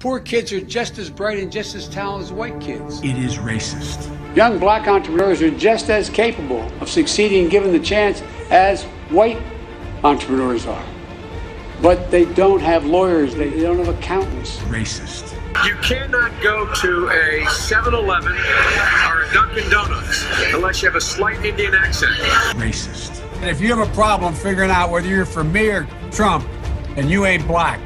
Poor kids are just as bright and just as talented as white kids. It is racist. Young black entrepreneurs are just as capable of succeeding given the chance as white entrepreneurs are. But they don't have lawyers, they don't have accountants. Racist. You cannot go to a 7 Eleven or a Dunkin' Donuts unless you have a slight Indian accent. Racist. And if you have a problem figuring out whether you're for me or Trump, and you ain't black.